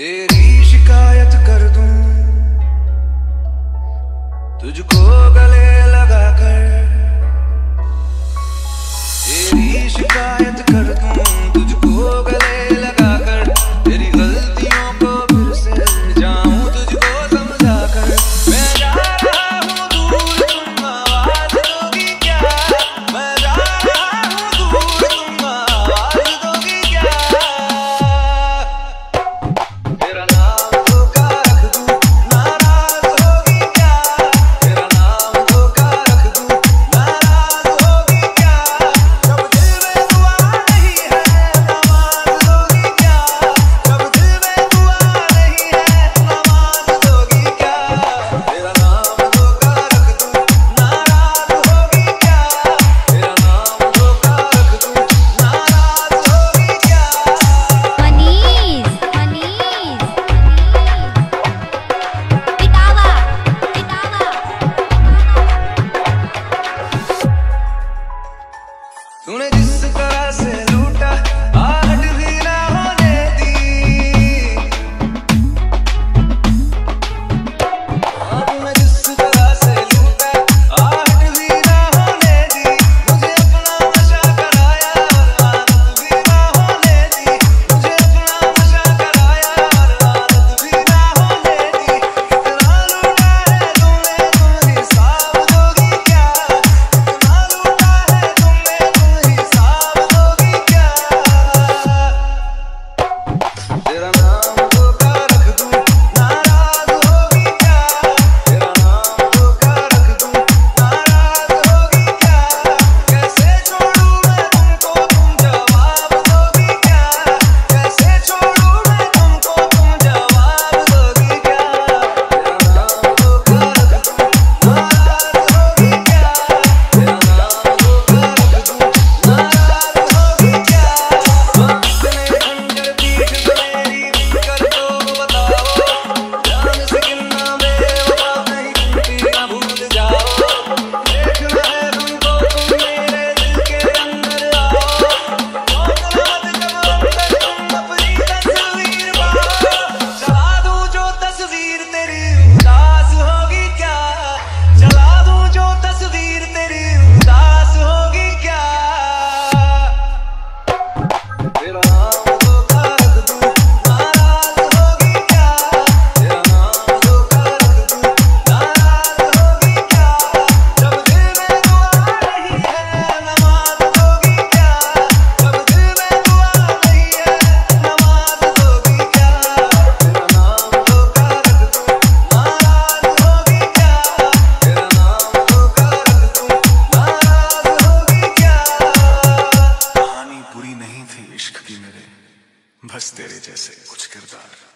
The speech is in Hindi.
तेरी शिकायत कर दूँ। तुझको इश्क की मेरे बस तेरे जैसे कुछ किरदार।